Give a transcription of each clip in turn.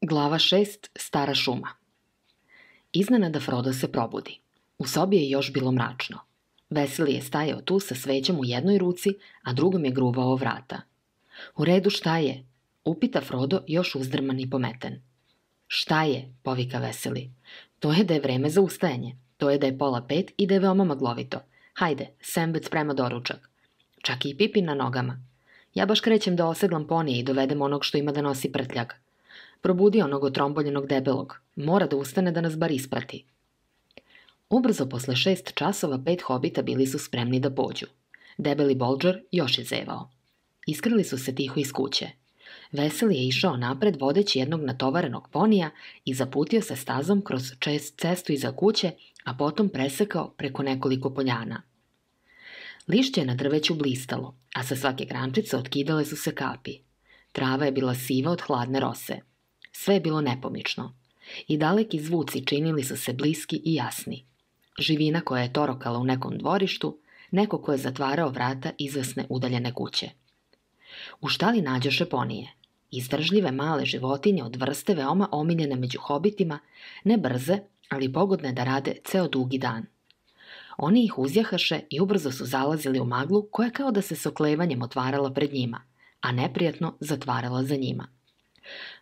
Glava 6. Stara šuma Iznenada Frodo se probudi. U sobi je još bilo mračno. Veseli je stajao tu sa svećom u jednoj ruci, a drugom je gruvao vrata. U redu šta je? Upita Frodo još uzdrman i pometen. Šta je? povika Veseli. To je da je vreme za ustajanje. To je da je pola pet i da je veoma maglovito. Hajde, Sembec sprema doručak. Čak i Pipi na nogama. Ja baš krećem da oseglam ponije i dovedem onog što ima da nosi prtljak. Probudi onog otromboljenog debelog. Mora da ustane da nas bar isprati. Ubrzo posle šest časova pet hobita bili su spremni da pođu. Debeli Bolđer još je zevao. Iskrili su se tiho iz kuće. Veseli je išao napred vodeći jednog natovarenog ponija i zaputio se stazom kroz cestu iza kuće, a potom presekao preko nekoliko poljana. Lišće je na drveću blistalo, a sa svake grančice otkidale su se kapi. Trava je bila siva od hladne rose. Sve je bilo nepomično. I daleki zvuci činili su se bliski i jasni. Živina koja je torokala u nekom dvorištu, neko ko je zatvarao vrata izvesne udaljene kuće. U štali nađoše ponije. Izdržljive male životinje od vrste veoma omiljene među hobitima, ne brze, ali pogodne da rade ceo dugi dan. Oni ih uzjahaše i ubrzo su zalazili u maglu koja kao da se s oklevanjem otvarala pred njima, a neprijatno zatvarala za njima.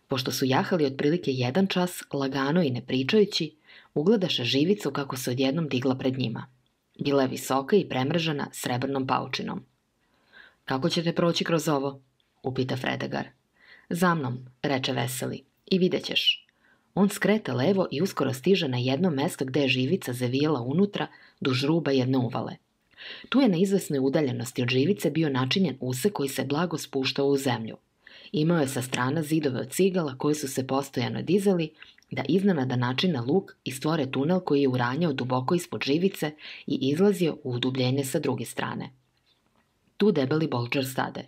Pošto su jahali otprilike jedan čas, lagano i ne pričajući, ugledaše živicu kako se odjednom digla pred njima. Bila je visoka i premržena srebrnom paučinom. Kako ćete proći kroz ovo? upita Fredegar. Za mnom, reče Veseli, i vidjet ćeš. On skreta levo i uskoro stiže na jedno mesto gde je živica zavijela unutra duž ruba jedne uvale. Tu je na izvesnoj udaljenosti od živice bio načinjen use koji se blago spuštao u zemlju. Imao je sa strana zidove od cigala koji su se postojano dizali da iznenada načina luk i stvore tunel koji je uranjao duboko ispod živice i izlazio u udubljenje sa druge strane. Tu debeli bolčar stade.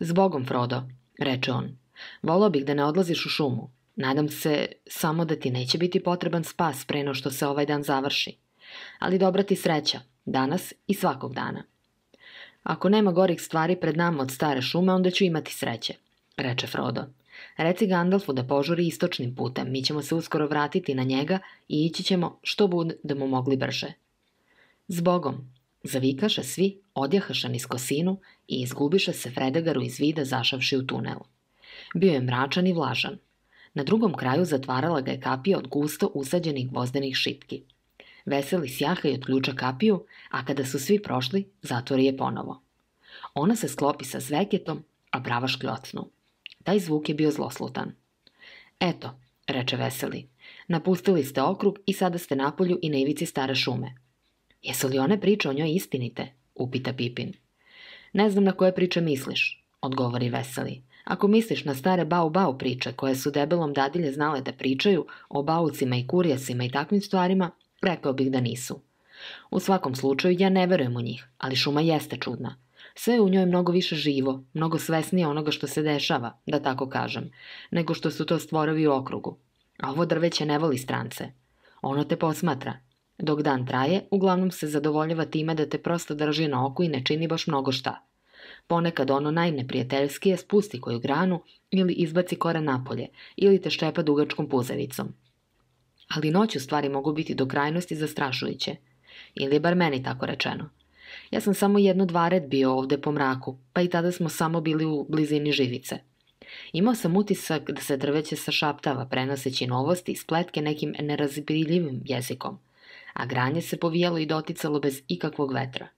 Zbogom, Frodo, reče on. Volao bih da ne odlaziš u šumu. Nadam se samo da ti neće biti potreban spas preno što se ovaj dan završi. Ali dobra ti sreća, danas i svakog dana. Ako nema gorih stvari pred nama od stare šume, onda ću imati sreće, reče Frodo. Reci Gandalfu da požuri istočnim putem, mi ćemo se uskoro vratiti na njega i ići ćemo što budemo mogli brže. Zbogom, zavikaše svi, odjahaša niz kosinu i izgubiše se Fredegaru iz vida zašavši u tunelu. Bio je mračan i vlažan. Na drugom kraju zatvarala ga je kapija od gusto usađenih gvozdenih šipki. Veseli sjaha i otključa kapiju, a kada su svi prošli, zatvori je ponovo. Ona se sklopi sa zveketom, a prava škljocnu. Taj zvuk je bio zloslutan. Eto, reče Veseli, napustili ste okrug i sada ste napolju i na ivici stare šume. Jesu li one priče o njoj istinite? upita Pipin. Ne znam na koje priče misliš, odgovori Veseli. Ako misliš na stare bau-bau priče koje su debelom dadilje znale da pričaju o baucima i kurjasima i takvim stvarima, rekao bih da nisu. U svakom slučaju ja ne verujem u njih, ali šuma jeste čudna. Sve je u njoj mnogo više živo, mnogo svesnije onoga što se dešava, da tako kažem, nego što su to stvorovi u okrugu. A ovo drveće ne voli strance. Ono te posmatra. Dok dan traje, uglavnom se zadovoljava time da te prosto drži na oku i ne čini baš mnogo šta. Ponekad ono najneprijateljskije spusti koju granu ili izbaci kore napolje ili te ščepa dugačkom puzevicom. Ali noć u stvari mogu biti do krajnosti zastrašujuće. Ili bar meni tako rečeno. Ja sam samo jedno dva red bio ovde po mraku, pa i tada smo samo bili u blizini živice. Imao sam utisak da se drveće sašaptava, prenoseći novosti i spletke nekim nerazbiljivim jezikom, a granje se povijalo i doticalo bez ikakvog vetra.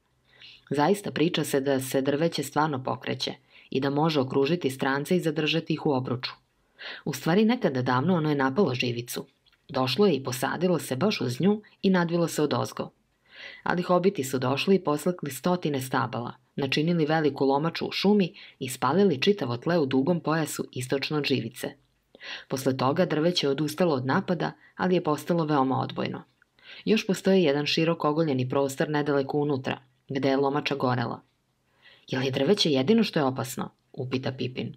Zaista priča se da se drveće stvarno pokreće i da može okružiti strance i zadržati ih u obruču. U stvari nekada davno ono je napalo živicu. Došlo je i posadilo se baš uz nju i nadvilo se od ozgo. Ali hobiti su došli i poslekli stotine stabala, načinili veliku lomaču u šumi i spalili čitavo tle u dugom pojasu istočno živice. Posle toga drveće je odustalo od napada, ali je postalo veoma odbojno. Još postoji jedan širok ogoljeni prostor nedaleko unutra, gde je lomača gorela. Je li drveće jedino što je opasno? upita Pipin.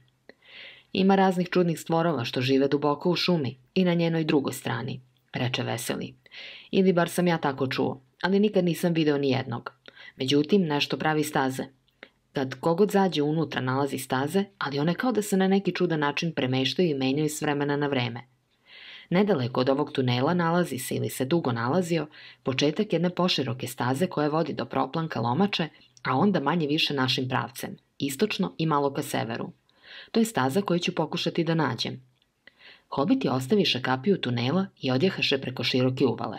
Ima raznih čudnih stvorova što žive duboko u šumi i na njenoj drugoj strani, reče Veseli. Ili bar sam ja tako čuo, ali nikad nisam video ni jednog. Međutim, nešto pravi staze. kad kogod zađe unutra nalazi staze, ali one kao da se na neki čudan način premeštaju i menjaju s vremena na vreme. Nedaleko od ovog tunela nalazi se ili se dugo nalazio početak jedne poširoke staze koja vodi do proplanka Lomače, a onda manje više našim pravcem, istočno i malo ka severu. To je staza koju ću pokušati da nađem. Hobiti ostaviše kapiju tunela i odjehaše preko široke uvale.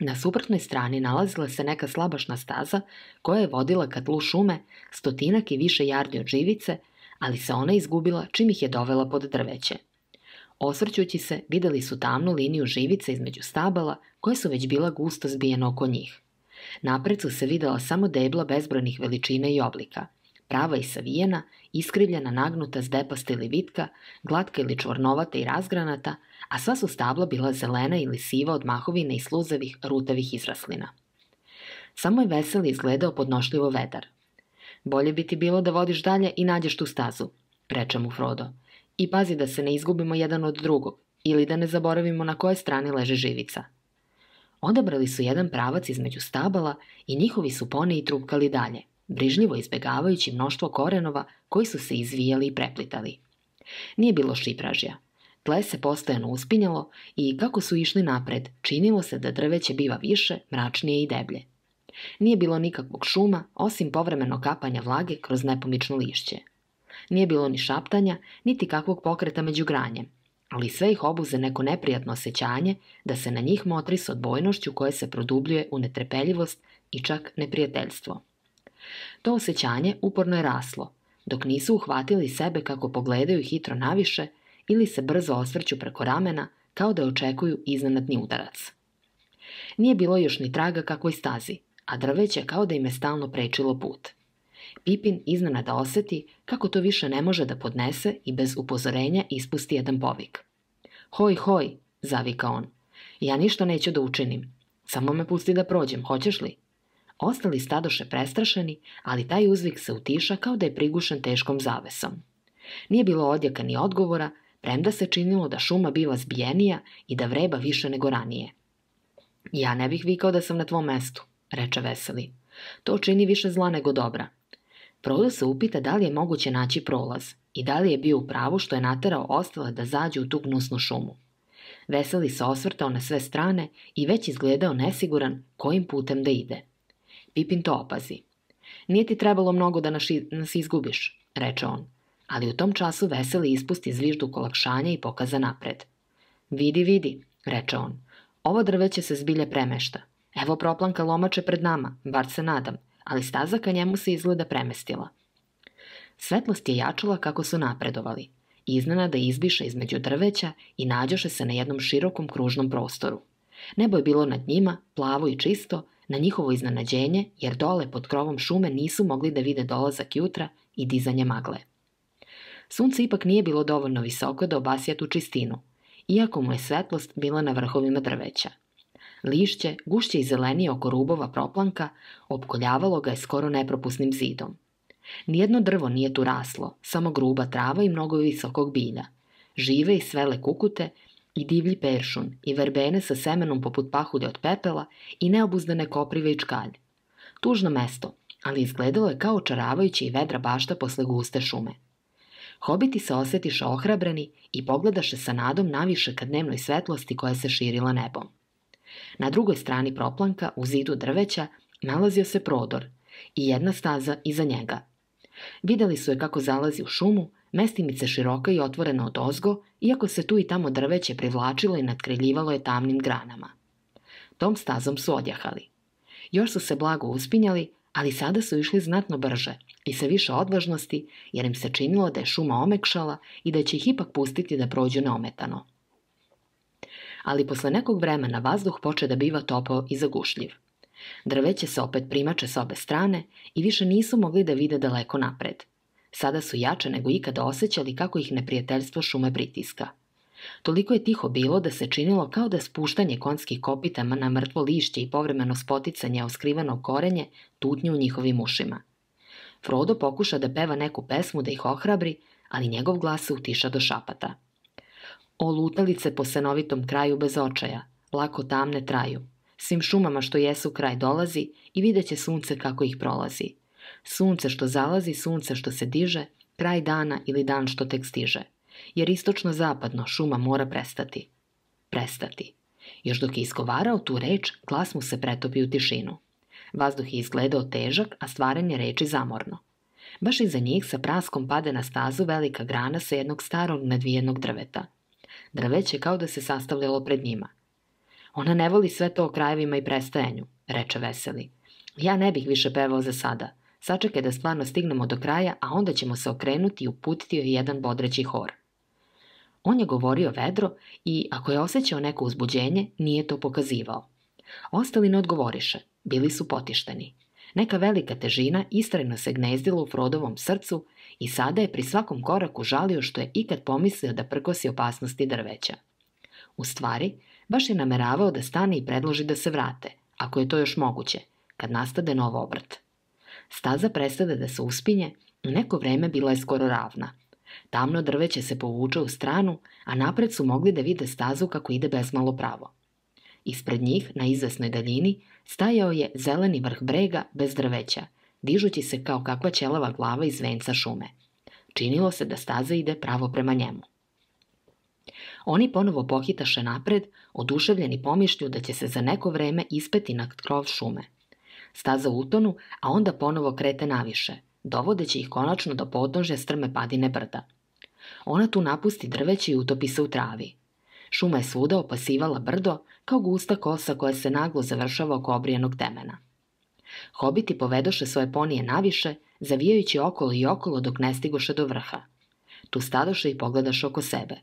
Na suprotnoj strani nalazila se neka slabašna staza koja je vodila ka tlu šume stotinak i više jardi od živice, ali se ona izgubila čim ih je dovela pod drveće. Osvrćući se, videli su tamnu liniju živice između stabala koje su već bila gusto zbijene oko njih. Napred su se videla samo debla bezbrojnih veličina i oblika – prava i savijena, iskrivljena, nagnuta, zdepasta ili vitka, glatka ili čvornovata i razgranata, a sva su stabla bila zelena ili siva od mahovine i sluzavih, rutavih izraslina. Samo je veseli izgledao podnošljivo vedar. Bolje bi ti bilo da vodiš dalje i nađeš tu stazu, reče mu Frodo. I pazi da se ne izgubimo jedan od drugog, ili da ne zaboravimo na koje strani leže živica. Odabrali su jedan pravac između stabala i njihovi su i trupkali dalje, brižljivo izbegavajući mnoštvo korenova koji su se izvijali i preplitali. Nije bilo šipražja. Tle se postojano uspinjalo i kako su išli napred, činilo se da drveće biva više, mračnije i deblje. Nije bilo nikakvog šuma, osim povremeno kapanja vlage kroz nepomično lišće. Nije bilo ni šaptanja, niti kakvog pokreta među granjem, ali sve ih obuze neko neprijatno osjećanje da se na njih motri s odbojnošću koje se produbljuje u netrpeljivost i čak neprijateljstvo. To osjećanje uporno je raslo, dok nisu uhvatili sebe kako pogledaju hitro naviše ili se brzo osvrću preko ramena kao da očekuju iznenadni udarac. Nije bilo još ni traga kakvoj stazi, a drveće kao da im je stalno prečilo put. Pipin iznenada oseti kako to više ne može da podnese i bez upozorenja ispusti jedan povik. Hoj, hoj, zavika on. Ja ništa neću da učinim. Samo me pusti da prođem, hoćeš li? Ostali stadoše prestrašeni, ali taj uzvik se utiša kao da je prigušen teškom zavesom. Nije bilo odjeka ni odgovora, premda se činilo da šuma biva zbijenija i da vreba više nego ranije. Ja ne bih vikao da sam na tvom mestu, reče Veseli. To čini više zla nego dobra. Prodo se upita da li je moguće naći prolaz i da li je bio u pravu što je naterao ostale da zađu u tu gnusnu šumu. Veseli se osvrtao na sve strane i već izgledao nesiguran kojim putem da ide. Pipin to opazi. Nije ti trebalo mnogo da nas izgubiš, reče on, ali u tom času veseli ispusti zviždu kolakšanja i pokaza napred. Vidi, vidi, reče on, ovo drveće se zbilje premešta. Evo proplanka lomače pred nama, bar se nadam, ali staza ka njemu se izgleda premestila. Svetlost je jačala kako su napredovali. Iznenada izbiše između drveća i nađoše se na jednom širokom kružnom prostoru. Nebo je bilo nad njima, plavo i čisto, na njihovo iznenađenje, jer dole pod krovom šume nisu mogli da vide dolazak jutra i dizanje magle. Sunce ipak nije bilo dovoljno visoko da obasija tu čistinu, iako mu je svetlost bila na vrhovima drveća. Lišće, gušće i zelenije oko rubova proplanka, opkoljavalo ga je skoro nepropusnim zidom. Nijedno drvo nije tu raslo, samo gruba trava i mnogo visokog bilja. Žive i svele kukute i divlji peršun i verbene sa semenom poput pahulja od pepela i neobuzdane koprive i čkalj. Tužno mesto, ali izgledalo je kao očaravajuća i vedra bašta posle guste šume. Hobiti se osetiše ohrabreni i pogledaše sa nadom naviše ka dnevnoj svetlosti koja se širila nebom. Na drugoj strani proplanka, u zidu drveća, nalazio se prodor i jedna staza iza njega. Videli su je kako zalazi u šumu, Mestimice široka i otvorena od ozgo, iako se tu i tamo drveće privlačilo i nadkriljivalo je tamnim granama. Tom stazom su odjahali. Još su se blago uspinjali, ali sada su išli znatno brže i sa više odvažnosti, jer im se činilo da je šuma omekšala i da će ih ipak pustiti da prođu neometano. Ali posle nekog vremena vazduh poče da biva topao i zagušljiv. Drveće se opet primače s obe strane i više nisu mogli da vide daleko napred. Sada su jače nego ikada osjećali kako ih neprijateljstvo šume pritiska. Toliko je tiho bilo da se činilo kao da spuštanje konskih kopitama na mrtvo lišće i povremeno spoticanje oskrivano korenje tutnje u njihovim ušima. Frodo pokuša da peva neku pesmu da ih ohrabri, ali njegov glas se utiša do šapata. O lutalice po senovitom kraju bez očaja, lako tamne traju. Svim šumama što jesu kraj dolazi i vidjet će sunce kako ih prolazi. Sunce što zalazi, sunce što se diže, kraj dana ili dan što tek stiže. Jer istočno-zapadno šuma mora prestati. Prestati. Još dok je iskovarao tu reč, glas mu se pretopi u tišinu. Vazduh je izgledao težak, a stvaranje reči zamorno. Baš iza njih sa praskom pade na stazu velika grana sa jednog starog nadvijenog drveta. Drveće kao da se sastavljalo pred njima. Ona ne voli sve to o krajevima i prestajanju, reče Veseli. Ja ne bih više pevao za sada. Sačekaj da stvarno stignemo do kraja, a onda ćemo se okrenuti i uputiti joj jedan bodreći hor. On je govorio vedro i, ako je osjećao neko uzbuđenje, nije to pokazivao. Ostali ne odgovoriše, bili su potišteni. Neka velika težina istrajno se gnezdila u Frodovom srcu i sada je pri svakom koraku žalio što je ikad pomislio da prkosi opasnosti drveća. U stvari, baš je nameravao da stane i predloži da se vrate, ako je to još moguće, kad nastade nov obrt. Staza prestade da se uspinje i neko vreme bila je skoro ravna. Tamno drveće se povuče u stranu, a napred su mogli da vide stazu kako ide bezmalo pravo. Ispred njih, na izvesnoj daljini, stajao je zeleni vrh brega bez drveća, dižući se kao kakva ćelava glava iz venca šume. Činilo se da staza ide pravo prema njemu. Oni ponovo pohitaše napred, oduševljeni pomišlju da će se za neko vreme ispeti na krov šume. Staza utonu, a onda ponovo krete naviše, dovodeći ih konačno do podnožja strme padine brda. Ona tu napusti drveće i utopi se u travi. Šuma je svuda opasivala brdo kao gusta kosa koja se naglo završava oko obrijenog temena. Hobiti povedoše svoje ponije naviše, zavijajući okolo i okolo dok ne stigoše do vrha. Tu stadoše i pogledaše oko sebe.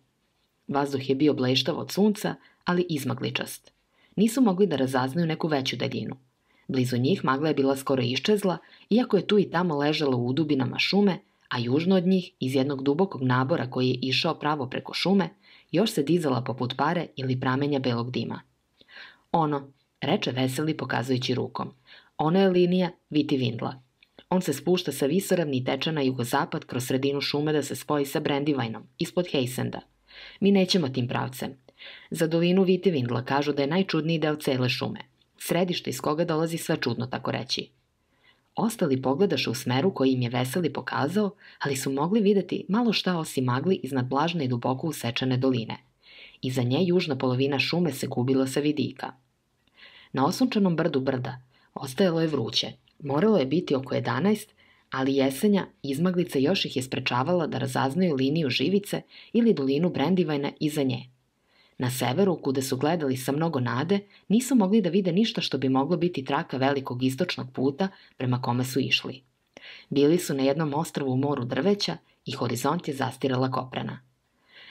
Vazduh je bio bleštav od sunca, ali izmagličast. Nisu mogli da razaznaju neku veću daljinu. Blizu njih magla je bila skoro iščezla, iako je tu i tamo ležala u dubinama šume, a južno od njih, iz jednog dubokog nabora koji je išao pravo preko šume, još se dizala poput pare ili pramenja belog dima. Ono, reče Veseli pokazujući rukom, ono je linija Viti Vindla. On se spušta sa visoravni i teče na jugozapad kroz sredinu šume da se spoji sa Brandywajnom, ispod Heysenda. Mi nećemo tim pravcem. Za dolinu Viti Vindla kažu da je najčudniji deo cele šume. Središte iz koga dolazi sve čudno, tako reći. Ostali pogledaše u smeru koji im je Veseli pokazao, ali su mogli videti malo šta osim magli iznad blažne i duboko usečene doline. Iza nje južna polovina šume se gubila sa vidika. Na osunčanom brdu brda ostajalo je vruće. Moralo je biti oko 11, ali jesenja izmaglica još ih je sprečavala da razaznaju liniju živice ili dolinu Brendivajna iza nje. Na severu, kude su gledali sa mnogo nade, nisu mogli da vide ništa što bi moglo biti traka velikog istočnog puta prema kome su išli. Bili su na jednom ostrvu u moru drveća i horizont je zastirala koprena.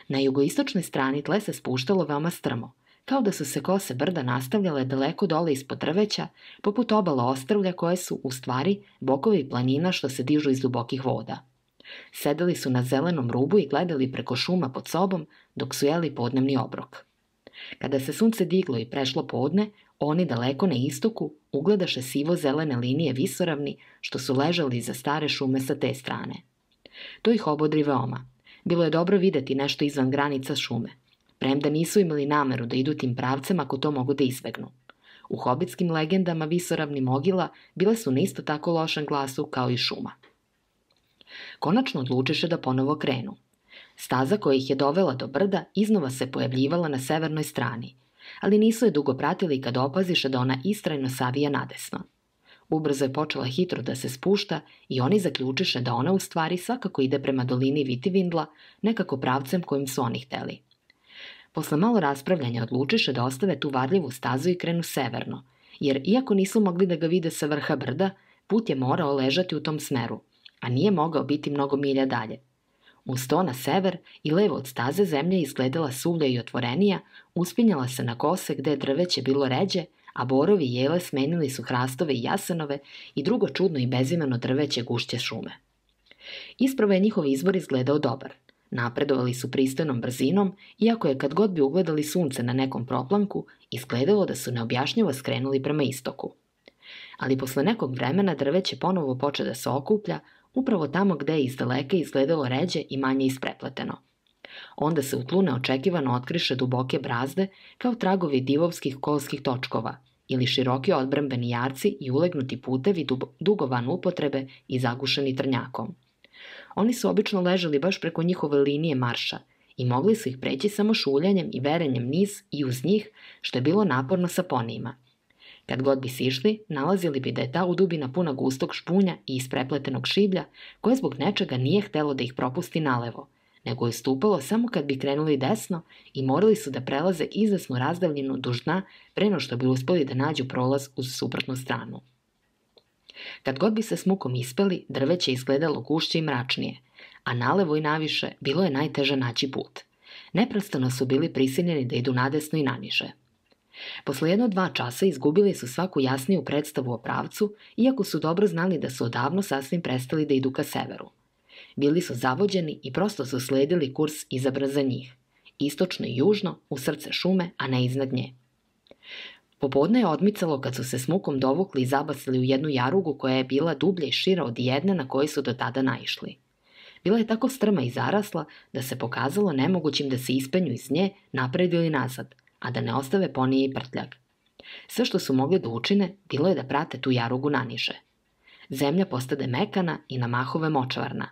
Na jugoistočnoj strani tle se spuštalo veoma strmo, kao da su se kose brda nastavljale daleko dole ispod drveća, poput obala ostrvlja koje su, u stvari, bokovi planina što se dižu iz dubokih voda. Sedeli su na zelenom rubu i gledali preko šuma pod sobom dok su jeli podnevni obrok. Kada se sunce diglo i prešlo podne, oni daleko na istoku ugledaše sivo-zelene linije visoravni što su ležali za stare šume sa te strane. To ih obodri veoma. Bilo je dobro videti nešto izvan granica šume, premda nisu imali nameru da idu tim pravcem ako to mogu da izbegnu. U hobitskim legendama visoravni mogila bile su na isto tako lošem glasu kao i šuma. Konačno odlučiše da ponovo krenu. Staza koja ih je dovela do brda iznova se pojavljivala na severnoj strani, ali nisu je dugo pratili kad opaziše da ona istrajno savija nadesno. Ubrzo je počela hitro da se spušta i oni zaključiše da ona u stvari svakako ide prema dolini Vitivindla, nekako pravcem kojim su oni hteli. Posle malo raspravljanja odlučiše da ostave tu varljivu stazu i krenu severno, jer iako nisu mogli da ga vide sa vrha brda, put je morao ležati u tom smeru, a nije mogao biti mnogo milja dalje. Uz to na sever i levo od staze zemlja izgledala suvlja i otvorenija, uspinjala se na kose gde je drveće bilo ređe, a borovi i jele smenili su hrastove i jasenove i drugo čudno i bezimeno drveće gušće šume. Ispravo je njihov izbor izgledao dobar. Napredovali su pristojnom brzinom, iako je kad god bi ugledali sunce na nekom proplanku, izgledalo da su neobjašnjivo skrenuli prema istoku. Ali posle nekog vremena drveće ponovo poče da se okuplja, upravo tamo gde je iz daleka izgledalo ređe i manje isprepleteno. Onda se u tlu neočekivano otkriše duboke brazde kao tragovi divovskih kolskih točkova ili široki odbrambeni jarci i ulegnuti putevi dugo van upotrebe i zagušeni trnjakom. Oni su obično ležali baš preko njihove linije marša i mogli su ih preći samo šuljanjem i verenjem niz i uz njih, što je bilo naporno sa ponijima. Kad god bi sišli, nalazili bi da je ta udubina puna gustog špunja i isprepletenog šiblja, koje zbog nečega nije htelo da ih propusti nalevo, nego je stupalo samo kad bi krenuli desno i morali su da prelaze izvesnu razdavljenu duž dna preno što bi uspeli da nađu prolaz uz suprotnu stranu. Kad god bi se smukom ispeli, drveće izgledalo gušće i mračnije, a nalevo i naviše bilo je najteže naći put. Neprestano su bili prisiljeni da idu nadesno i naniže. Posle jedno dva časa izgubili su svaku jasniju predstavu o pravcu, iako su dobro znali da su odavno sasvim prestali da idu ka severu. Bili su zavođeni i prosto su sledili kurs izabran za njih. Istočno i južno, u srce šume, a ne iznad nje. Popodne je odmicalo kad su se smukom dovukli i zabasili u jednu jarugu koja je bila dublja i šira od jedne na kojoj su do tada naišli. Bila je tako strma i zarasla da se pokazalo nemogućim da se ispenju iz nje napred ili nazad, a da ne ostave ponije i prtljag. Sve što su mogli da učine bilo je da prate tu jarugu naniže. Zemlja postade mekana i na mahove močvarna.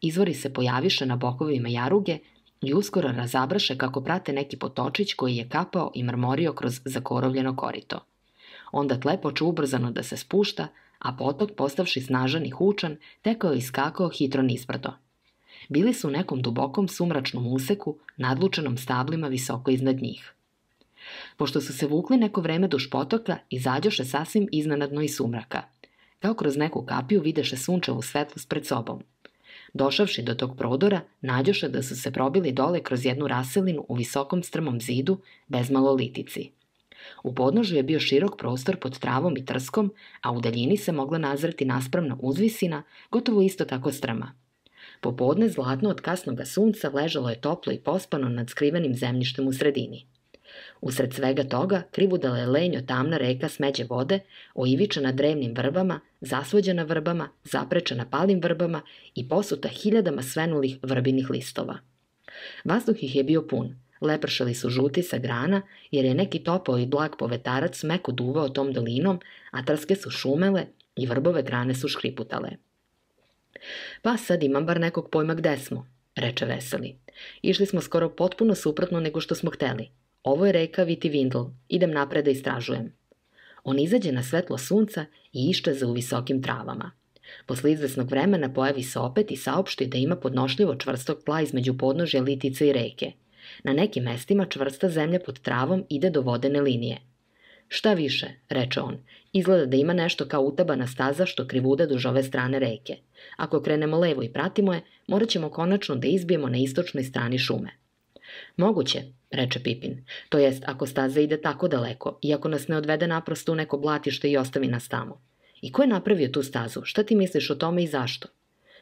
Izvori se pojaviše na bokovima jaruge i uskoro razabraše kako prate neki potočić koji je kapao i mrmorio kroz zakorovljeno korito. Onda tle poču ubrzano da se spušta, a potok, postavši snažan i hučan, tekao i skakao hitro nizbrdo. Bili su u nekom dubokom sumračnom useku, nadlučenom stablima visoko iznad njih. Pošto su se vukli neko vreme duž potoka, izađoše sasvim iznenadno iz sumraka. Kao kroz neku kapiju videše sunčevu svetlost pred sobom. Došavši do tog prodora, nađoše da su se probili dole kroz jednu raselinu u visokom strmom zidu, bez malo litici. U podnožju je bio širok prostor pod travom i trskom, a u daljini se mogla nazreti naspravna uzvisina, gotovo isto tako strma. Popodne zlatno od kasnoga sunca ležalo je toplo i pospano nad skrivenim zemljištem u sredini. Usred svega toga krivudala je lenjo tamna reka smeđe vode, oivičena drevnim vrbama, zasvođena vrbama, zaprečena palim vrbama i posuta hiljadama svenulih vrbinih listova. Vazduh ih je bio pun, lepršali su žuti sa grana, jer je neki topao i blag povetarac meko duvao tom dolinom, a trske su šumele i vrbove grane su škriputale. Pa sad imam bar nekog pojma gde smo, reče Veseli. Išli smo skoro potpuno suprotno nego što smo hteli. Ovo je reka Vitivindl, idem napred da istražujem. On izađe na svetlo sunca i iščeze u visokim travama. Posle izvesnog vremena pojavi se opet i saopšti da ima podnošljivo čvrstog tla između podnožja litice i reke. Na nekim mestima čvrsta zemlja pod travom ide do vodene linije. Šta više, reče on, izgleda da ima nešto kao utabana staza što krivuda duž ove strane reke. Ako krenemo levo i pratimo je, morat ćemo konačno da izbijemo na istočnoj strani šume. Moguće, reče Pipin. To jest, ako staza ide tako daleko i ako nas ne odvede naprosto u neko blatište i ostavi nas tamo. I ko je napravio tu stazu? Šta ti misliš o tome i zašto?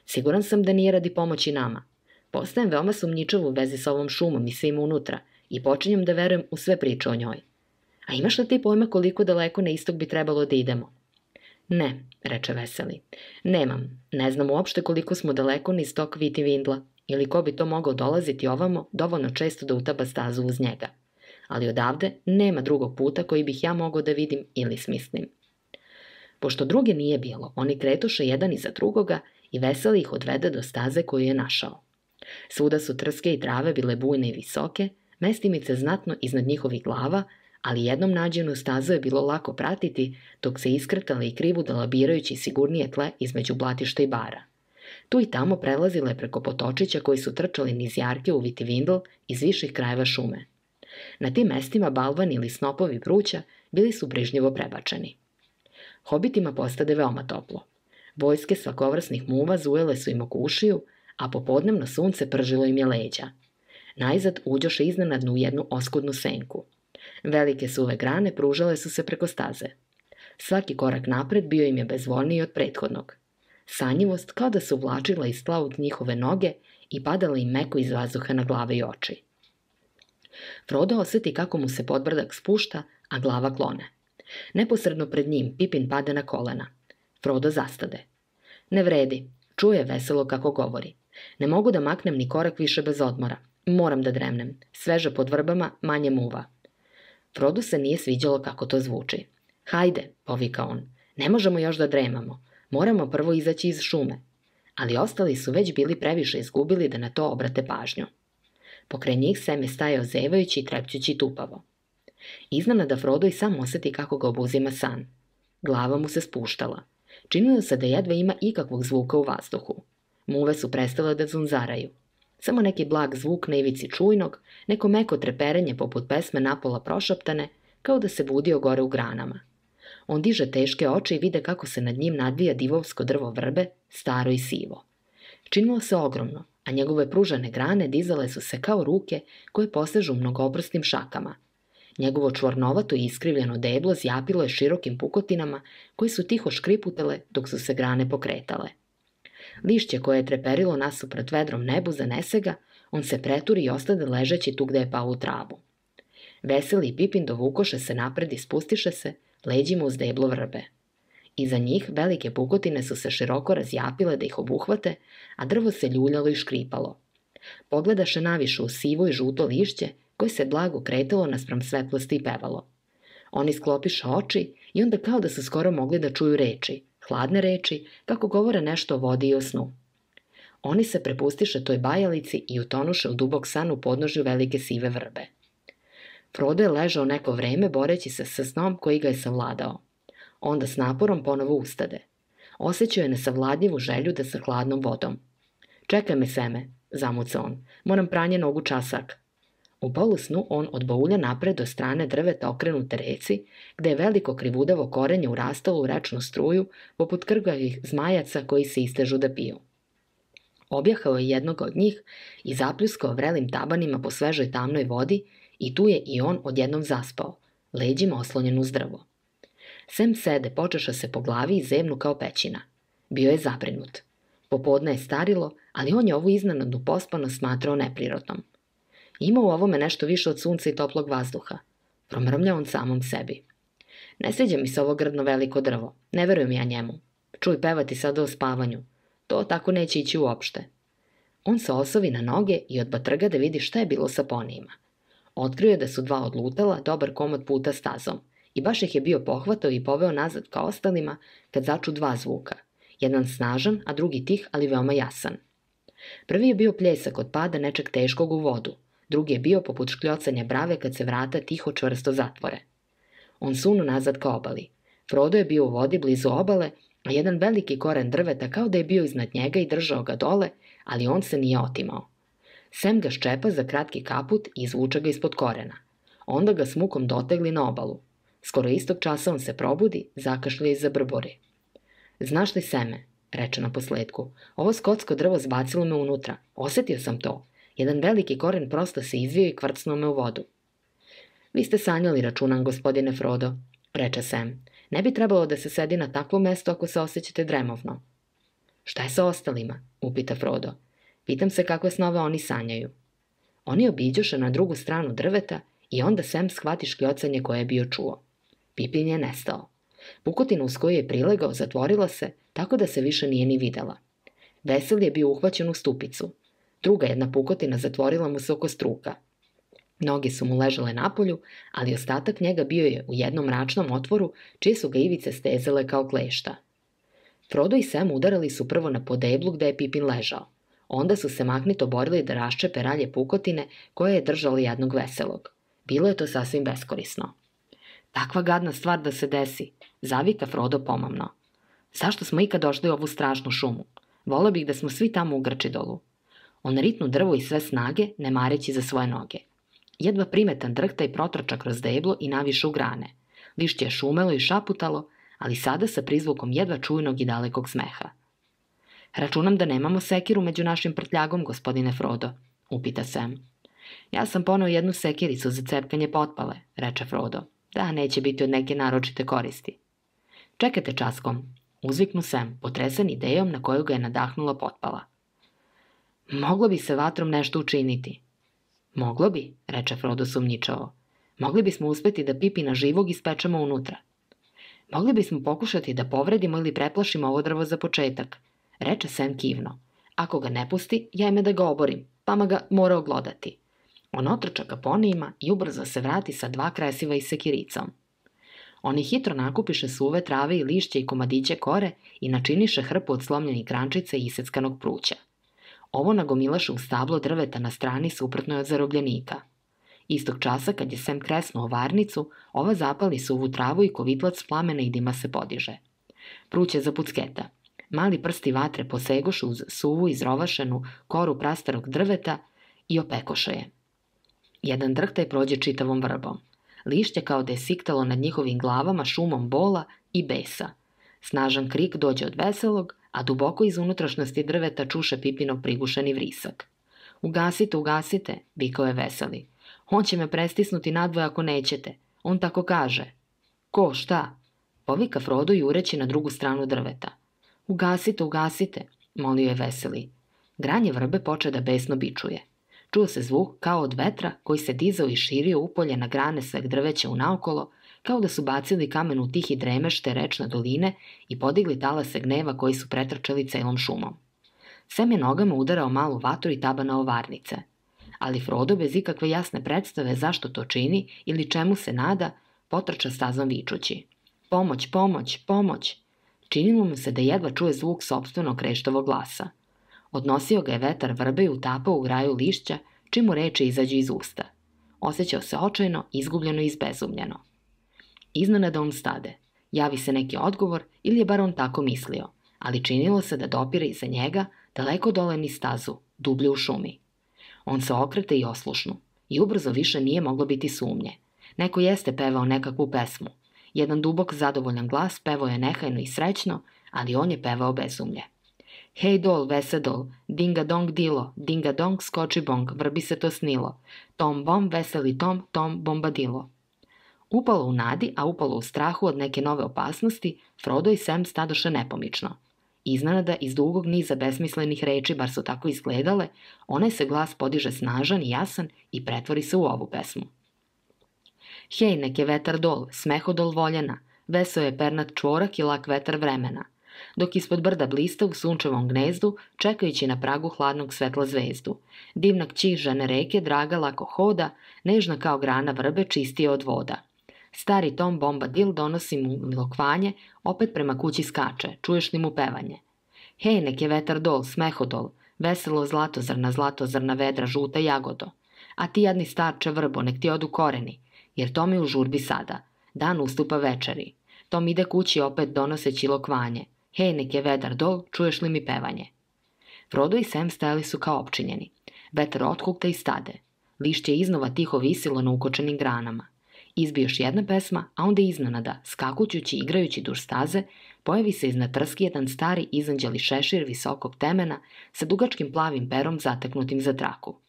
Siguran sam da nije radi pomoći nama. Postajem veoma sumnjičav u vezi sa ovom šumom i svim unutra i počinjem da verujem u sve priče o njoj. A imaš li ti pojma koliko daleko na istok bi trebalo da idemo? Ne, reče Veseli. Nemam. Ne znam uopšte koliko smo daleko na istok Viti Vindla ili ko bi to mogao dolaziti ovamo dovoljno često da utaba stazu uz njega. Ali odavde nema drugog puta koji bih ja mogao da vidim ili smislim. Pošto druge nije bilo, oni kretoše jedan iza drugoga i veseli ih odvede do staze koju je našao. Svuda su trske i trave bile bujne i visoke, mestimice znatno iznad njihovih glava, ali jednom nađenu stazu je bilo lako pratiti, dok se iskretala i krivudala birajući sigurnije tle između blatišta i bara. Tu i tamo prelazile preko potočića koji su trčali niz jarke u Vitivindl iz viših krajeva šume. Na tim mestima balvan ili snopovi pruća bili su brižljivo prebačeni. Hobitima postade veoma toplo. Vojske svakovrsnih muva zujele su im oko ušiju, a popodnevno sunce pržilo im je leđa. Najzad uđoše iznenadno u jednu oskudnu senku. Velike suve grane pružale su se preko staze. Svaki korak napred bio im je bezvoljniji od prethodnog. Sanjivost kao da se uvlačila iz tla od njihove noge i padala im meko iz vazduha na glave i oči. Frodo oseti kako mu se podbrdak spušta, a glava klone. Neposredno pred njim Pipin pade na kolena. Frodo zastade. Ne vredi, čuje veselo kako govori. Ne mogu da maknem ni korak više bez odmora. Moram da dremnem. Sveže pod vrbama, manje muva. Frodo se nije sviđalo kako to zvuči. Hajde, povika on, ne možemo još da dremamo, moramo prvo izaći iz šume. Ali ostali su već bili previše izgubili da na to obrate pažnju. Pokraj njih Sem je stajao zevajući i trepćući tupavo. Iznenada Frodo i sam oseti kako ga obuzima san. Glava mu se spuštala. Činilo se da jedva ima ikakvog zvuka u vazduhu. Muve su prestale da zunzaraju. Samo neki blag zvuk na ivici čujnog, neko meko treperenje poput pesme napola prošaptane, kao da se budio gore u granama. On diže teške oči i vide kako se nad njim nadvija divovsko drvo vrbe, staro i sivo. Činilo se ogromno, a njegove pružane grane dizale su se kao ruke koje posežu mnogoprstim šakama. Njegovo čvornovato i iskrivljeno deblo zjapilo je širokim pukotinama koje su tiho škriputele dok su se grane pokretale. Lišće koje je treperilo nasuprot vedrom nebu zanese ga, on se preturi i ostade ležeći tu gde je pao u travu. Veseli i Pipin dovukoše se napred i spustiše se, leđima uz deblo vrbe. Iza njih velike pukotine su se široko razjapile da ih obuhvate, a drvo se ljuljalo i škripalo. Pogledaše naviše u sivo i žuto lišće koje se blago kretalo naspram svetlosti i pevalo. Oni sklopiše oči i onda kao da su skoro mogli da čuju reči, hladne reči, kako govore nešto o vodi i o snu. Oni se prepustiše toj bajalici i utonuše u dubok san u podnožju velike sive vrbe. Frodo je ležao neko vreme boreći se sa snom koji ga je savladao. Onda s naporom ponovo ustade. Osećao je nesavladljivu želju da sa hladnom vodom. Čekaj me seme, zamuca on. Moram pranje nogu časak. U polusnu on od baulja napred do strane drveta okrenute reci, gde je veliko krivudavo korenje urastalo u rečnu struju, poput krgavih zmajaca koji se istežu da piju. Objahao je jednog od njih i zapljuskao vrelim tabanima po svežoj tamnoj vodi i tu je i on odjednom zaspao, leđima oslonjen uz drvo. Sem sede počeša se po glavi i zemnu kao pećina. Bio je zabrinut. Popodne je starilo, ali on je ovu iznenadnu pospanost smatrao neprirodnom. Ima u ovome nešto više od sunca i toplog vazduha. Promrmlja on samom sebi. Ne sviđa mi se ovo grdno veliko drvo. Ne verujem ja njemu. Čuj pevati sada o spavanju. To tako neće ići uopšte. On se osovi na noge i odbatrga da vidi šta je bilo sa ponijima. Otkrio je da su dva odlutala dobar komad puta stazom i baš ih je bio pohvatao i poveo nazad ka ostalima kad začu dva zvuka. Jedan snažan, a drugi tih, ali veoma jasan. Prvi je bio pljesak od pada nečeg teškog u vodu, drugi je bio poput škljocanja brave kad se vrata tiho čvrsto zatvore. On sunu nazad ka obali. Frodo je bio u vodi blizu obale, a jedan veliki koren drveta kao da je bio iznad njega i držao ga dole, ali on se nije otimao. Sem ga ščepa za kratki kaput i izvuče ga ispod korena. Onda ga s mukom dotegli na obalu. Skoro istog časa on se probudi, zakašlja i zabrbori. Znaš li seme, reče na posledku, ovo skotsko drvo zbacilo me unutra. Osetio sam to. Jedan veliki koren prosto se izvio i kvrcnuo me u vodu. Vi ste sanjali, računam, gospodine Frodo, reče Sam. Ne bi trebalo da se sedi na takvo mesto ako se osjećate dremovno. Šta je sa ostalima? upita Frodo. Pitam se kakve snove oni sanjaju. Oni obiđoše na drugu stranu drveta i onda Sem shvati škljocanje koje je bio čuo. Pipin je nestao. Pukotina uz koju je prilegao zatvorila se, tako da se više nije ni videla. Vesel je bio uhvaćen u stupicu. Druga jedna pukotina zatvorila mu se oko struka. Noge su mu ležale napolju, ali ostatak njega bio je u jednom mračnom otvoru, čije su ga ivice stezale kao klešta. Frodo i Sam udarali su prvo na podeblu gde je Pipin ležao. Onda su se mahnito borili da raščepe ralje pukotine koje je držalo jednog veselog. Bilo je to sasvim beskorisno. Takva gadna stvar da se desi, zavika Frodo pomamno. Zašto smo ikad došli u ovu strašnu šumu? Volio bih da smo svi tamo u Grčidolu. On ritnu drvo i sve snage, ne mareći za svoje noge. Jedva primetan drhta i protrača kroz deblo i naviše u grane. Lišće je šumelo i šaputalo, ali sada sa prizvukom jedva čujnog i dalekog smeha. Računam da nemamo sekiru među našim prtljagom, gospodine Frodo, upita Sam. Ja sam ponao jednu sekiricu za cepkanje potpale, reče Frodo. Da, neće biti od neke naročite koristi. Čekajte časkom, uzviknu Sam, potresan idejom na koju ga je nadahnula potpala. Moglo bi se vatrom nešto učiniti. Moglo bi, reče Frodo sumnjičavo. Mogli bismo uspeti da Pipina živog ispečemo unutra. Mogli bismo pokušati da povredimo ili preplašimo ovo drvo za početak, reče Sam kivno. Ako ga ne pusti, ja ime da ga oborim, pa ma ga mora oglodati. On otrča ka ponijima i ubrzo se vrati sa dva kresiva i sekiricom. Oni hitro nakupiše suve trave i lišće i komadiće kore i načiniše hrpu od slomljenih krančica i iseckanog pruća. Ovo nagomilaše u stablo drveta na strani suprotnoj od zarobljenika. Istog časa, kad je Sem kresnuo varnicu, ova zapali suvu travu i kovitlac plamena i dima se podiže. Pruće za pucketa. Mali prsti vatre posegoše uz suvu izrovašenu koru prastarog drveta i opekoše je. Jedan drhtaj prođe čitavom vrbom. Lišće kao da je siktalo nad njihovim glavama šumom bola i besa. Snažan krik dođe od veselog, a duboko iz unutrašnjosti drveta čuše Pipinov prigušeni vrisak. Ugasite, ugasite, vikao je veseli. On će me prestisnuti nadvoje ako nećete. On tako kaže. Ko, šta? Povika Frodo jureći na drugu stranu drveta. Ugasite, ugasite, molio je veseli. Granje vrbe poče da besno bičuje. Čuo se zvuk kao od vetra koji se dizao i širio upolje na grane sveg drveća u naokolo, kao da su bacili kamen u tihi dremešte rečne doline i podigli talase gneva koji su pretrčali celom šumom. Sem je nogama udarao malu vatru i tabanao varnice. Ali Frodo bez ikakve jasne predstave zašto to čini ili čemu se nada, potrča stazom vičući. Pomoć, pomoć, pomoć! Činilo mu se da jedva čuje zvuk sobstvenog kreštovog glasa. Odnosio ga je vetar vrbe i utapao u graju lišća, čim mu reče izađe iz usta. Osećao se očajno, izgubljeno i izbezumljeno. Iznenada on stade. Javi se neki odgovor ili je bar on tako mislio, ali činilo se da dopire iza njega, daleko dole ni stazu, dublje u šumi. On se okrete i oslušnu i ubrzo više nije moglo biti sumnje. Neko jeste pevao nekakvu pesmu. Jedan dubok zadovoljan glas pevao je nehajno i srećno, ali on je pevao bezumlje. Hej dol, vesedol, dinga dong dilo, dinga dong skoči bong, vrbi se to snilo. Tom bom, veseli tom, tom bombadilo. Upalo u nadi, a upalo u strahu od neke nove opasnosti, Frodo i Sam stadoše nepomično. Iznenada, iz dugog niza besmislenih reči, bar su tako izgledale, onaj se glas podiže snažan i jasan i pretvori se u ovu pesmu. Hej, nek je vetar dol, smehodol voljena, veso je pernat čvorak i lak vetar vremena, dok ispod brda blista u sunčevom gnezdu, čekajući na pragu hladnog svetla zvezdu. Divna kći žene reke, draga lako hoda, nežna kao grana vrbe, čistije od voda. Stari Tom Bombadil donosi mu milokvanje, opet prema kući skače, čuješ li mu pevanje. Hej, nek je vetar dol, smehodol, veselo zlatozrna, zlatozrna vedra, žuta jagodo. A ti jadni starče vrbo, nek ti odu koreni, jer to mi u žurbi sada. Dan ustupa večeri. Tom ide kući opet donoseći lokvanje. Hej, nek je vedar dol, čuješ li mi pevanje? Frodo i Sam stajali su kao opčinjeni. Vetar otkukta i stade. Lišće iznova tiho visilo na ukočenim granama. Izbi još jedna pesma, a onda iznenada, skakućući i igrajući duž staze, pojavi se iznad trski jedan stari izanđeli šešir visokog temena sa dugačkim plavim perom zateknutim za traku.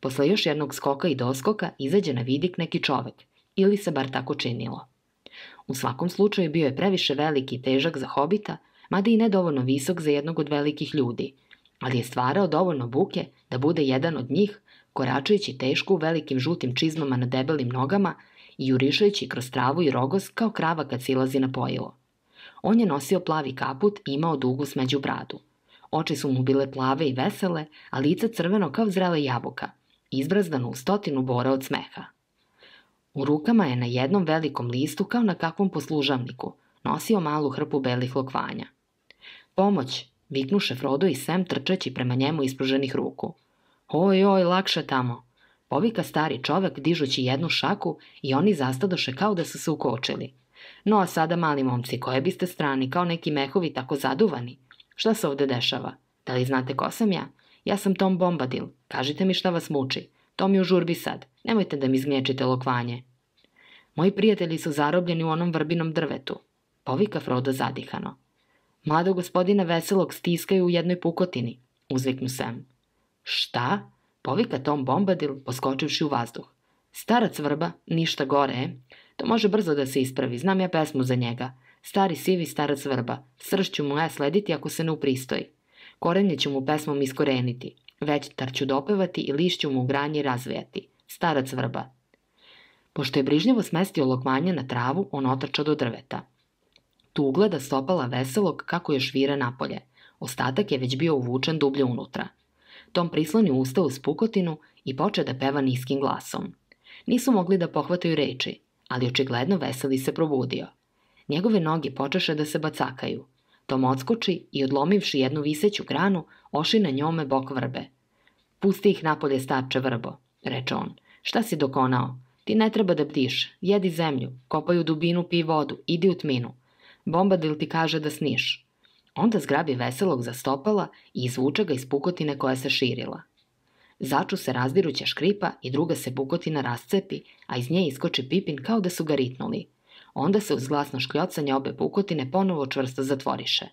Posle još jednog skoka i doskoka izađe na vidik neki čovek, ili se bar tako činilo. U svakom slučaju bio je previše veliki i težak za hobita, mada i nedovoljno visok za jednog od velikih ljudi, ali je stvarao dovoljno buke da bude jedan od njih, koračujući teško u velikim žutim čizmama na debelim nogama i jurišajući kroz travu i rogos kao krava kad silazi na pojilo. On je nosio plavi kaput i imao dugu smeđu bradu. Oči su mu bile plave i vesele, a lice crveno kao zrele jabuka, izbrazdano u stotinu bora od smeha. U rukama je na jednom velikom listu kao na kakvom poslužavniku nosio malu hrpu belih lokvanja. Pomoć, viknuše Frodo i Sam trčeći prema njemu ispruženih ruku. Oj, oj, lakše tamo. Povika stari čovek dižući jednu šaku i oni zastadoše kao da su se ukočili. No, a sada, mali momci, koje biste strani, kao neki mehovi tako zaduvani? Šta se ovde dešava? Da li znate ko sam ja? Ja sam Tom Bombadil. Kažite mi šta vas muči. To mi u žurbi sad. Nemojte da mi izgnječite lokvanje. Moji prijatelji su zarobljeni u onom vrbinom drvetu. Povika Frodo zadihano. Mlado gospodina veselog stiskaju u jednoj pukotini, uzviknu Sam. Šta? Povika Tom Bombadil, poskočivši u vazduh. Starac vrba, ništa gore, e? To može brzo da se ispravi, znam ja pesmu za njega. Stari sivi starac vrba, sršću mu ja slediti ako se ne upristoji. Korenje ću mu pesmom iskoreniti, većtar ću dopevati i lišću mu u granje razvijati. Starac vrba. Pošto je brižljivo smestio lokmanje na travu, on otrča do drveta. Tu ugleda stopala veselog kako je švira napolje. Ostatak je već bio uvučen dublje unutra. Tom prisloni usta uz pukotinu i poče da peva niskim glasom. Nisu mogli da pohvataju reči, ali očigledno veseli se probudio. Njegove noge počeše da se bacakaju. Tom odskoči i odlomivši jednu viseću granu, oši na njome bok vrbe. Pusti ih napolje, starče vrbo, reče on. Šta si dokonao? Ti ne treba da bdiš, jedi zemlju, kopaj u dubinu, pi vodu, idi u tminu. Bombadil ti kaže da sniš. Onda zgrabi veselog za stopala i izvuče ga iz pukotine koja se širila. Začu se razdiruća škripa i druga se pukotina rascepi, a iz nje iskoči Pipin kao da su ga ritnuli. Onda se uz glasno škljocanje obe pukotine ponovo čvrsto zatvoriše.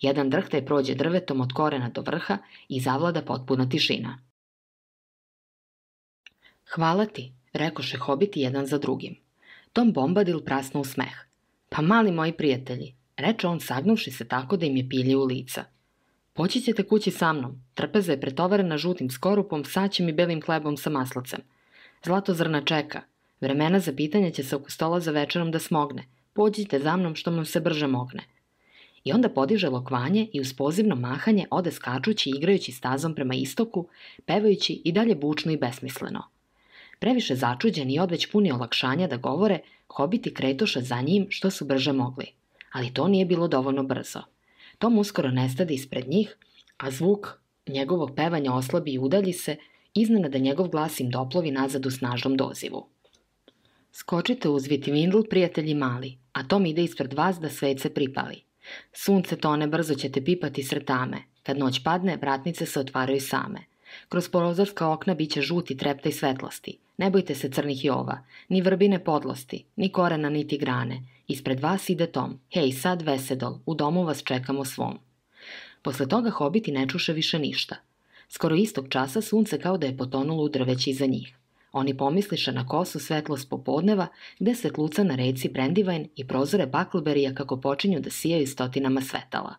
Jedan drhtaj prođe drvetom od korena do vrha i zavlada potpuna tišina. Hvala ti, rekoše hobiti jedan za drugim. Tom Bombadil prasno u smeh. Pa mali moji prijatelji, reče on sagnuvši se tako da im je pilje u lica. Poći ćete kući sa mnom. Trpeza je pretovarena žutim skorupom, saćem i belim hlebom sa maslacem. Zlatozrna čeka. Vremena za pitanje će se oko stola za večerom da smogne. Pođite za mnom što vam se brže mogne. I onda podiže lokvanje i uz pozivno mahanje ode skačući i igrajući stazom prema istoku, pevajući i dalje bučno i besmisleno. Previše začuđeni i odveć puni olakšanja da govore, hobiti kretoše za njim što su brže mogli. Ali to nije bilo dovoljno brzo. Tom uskoro nestade ispred njih, a zvuk njegovog pevanja oslabi i udalji se, iznenada njegov glas im doplovi nazad u snažnom dozivu. Skočite uz vitivindl, prijatelji mali, a Tom ide ispred vas da svece pripali. Sunce tone, brzo ćete pipati sretame. Kad noć padne, vratnice se otvaraju same. Kroz prozorska okna biće žuti treptaj svetlosti. Ne bojte se crnih jova, ni vrbine podlosti, ni korena niti grane. Ispred vas ide Tom. Hej, sad vesedol, u domu vas čekamo svom. Posle toga hobiti ne čuše više ništa. Skoro istog časa sunce kao da je potonulo u drveći iza njih. Oni pomisliše na kosu svetlost popodneva, gde svetluca na reci Brandivine i prozore Backleberija kako počinju da sijaju stotinama svetala.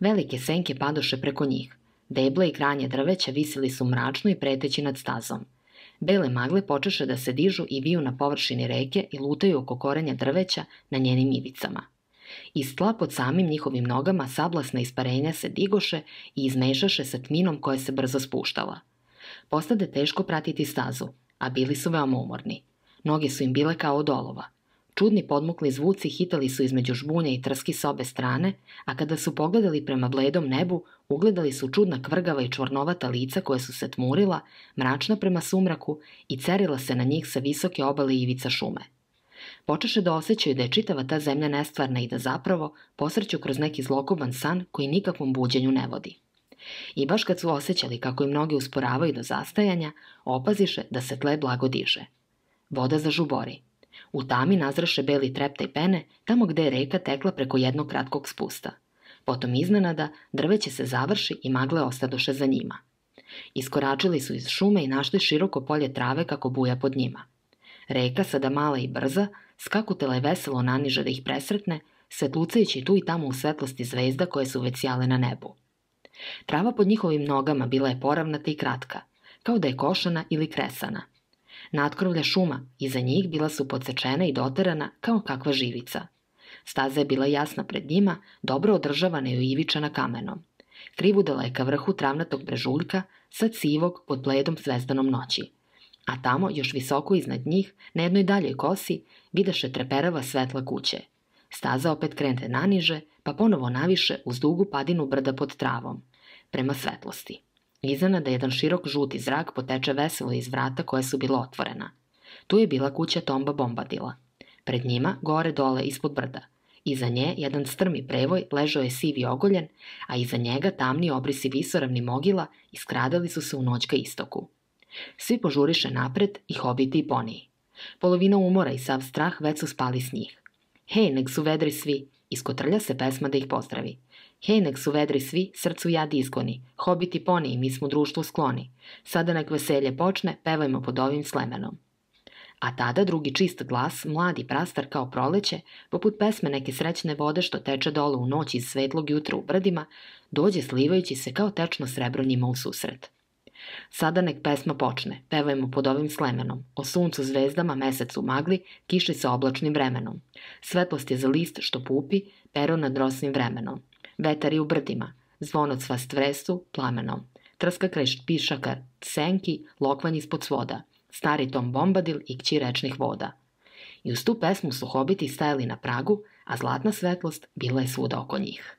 Velike senke padoše preko njih. Deble i kranje drveća visili su mračno i preteći nad stazom. Bele magle počeše da se dižu i viju na površini reke i lutaju oko korenja drveća na njenim ivicama. Iz tla pod samim njihovim nogama sablasna isparenja se digoše i izmešaše sa tminom koja se brzo spuštala. Postade teško pratiti stazu, a bili su veoma umorni. Noge su im bile kao od olova. Čudni podmukli zvuci hitali su između žbunja i trski s obe strane, a kada su pogledali prema bledom nebu, ugledali su čudna kvrgava i čvornovata lica koje su se tmurila, mračna prema sumraku i cerila se na njih sa visoke obale ivica šume. Počeše da osjećaju da je čitava ta zemlja nestvarna i da zapravo posreću kroz neki zlokoban san koji nikakvom buđenju ne vodi. I baš kad su osjećali kako im noge usporavaju do zastajanja, opaziše da se tle blago diže. Voda zažubori. U tami nazraše beli treptaj pene, tamo gde je reka tekla preko jednog kratkog spusta. Potom iznenada drveće se završi i magle ostadoše za njima. Iskoračili su iz šume i našli široko polje trave kako buja pod njima. Reka, sada mala i brza, skakutela je veselo naniže da ih presretne, svetlucajući tu i tamo u svetlosti zvezda koje su već sjale na nebu. Trava pod njihovim nogama bila je poravnata i kratka, kao da je košana ili kresana. Natkrovlja šuma iza njih bila su podsečena i doterana kao kakva živica. Staza je bila jasna pred njima, dobro održavana i ivičana kamenom. Krivudala je ka vrhu travnatog brežuljka, sa civog pod bledom zvezdanom noći. A tamo, još visoko iznad njih, na jednoj daljoj kosi, vidaše treperava svetla kuće. Staza opet krente naniže, pa ponovo naviše uz dugu padinu brda pod travom, prema svetlosti. Iznenada jedan širok žuti zrak poteče veselo iz vrata koja su bila otvorena. Tu je bila kuća Tomba Bombadila. Pred njima, gore dole ispod brda. Iza nje jedan strmi prevoj ležao je sivi ogoljen, a iza njega tamni obrisi visoravni mogila iskradali su se u noć ka istoku. Svi požuriše napred i hobiti i poniji. Polovina umora i sav strah već su spali s njih. Hej, nek su vedri svi, iskotrlja se pesma da ih pozdravi. Hej, nek su vedri svi, srcu jad izgoni. Hobiti poni, mi smo društvu skloni. Sada nek veselje počne, pevajmo pod ovim slemenom. A tada drugi čist glas, mladi prastar kao proleće, poput pesme neke srećne vode što teče dole u noć iz svetlog jutra u brdima, dođe slivajući se kao tečno srebro njima u susret. Sada nek pesma počne, pevajmo pod ovim slemenom, o suncu, zvezdama, mesecu, magli, kiši sa oblačnim vremenom. Svetlost je za list što pupi, pero nad rosnim vremenom. Vetar je u brdima, zvonac vas tvresu plamenom. Trska kreš pišaka, senki, lokvanj ispod svoda, stari tom bombadil i kći rečnih voda. i uz tu pesmu su hobiti stajali na pragu, a zlatna svetlost bila je svuda oko njih.